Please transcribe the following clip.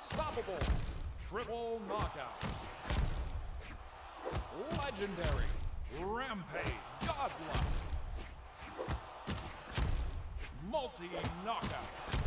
Unstoppable. Triple knockout. Legendary. Rampage. Godlike. Multi knockout.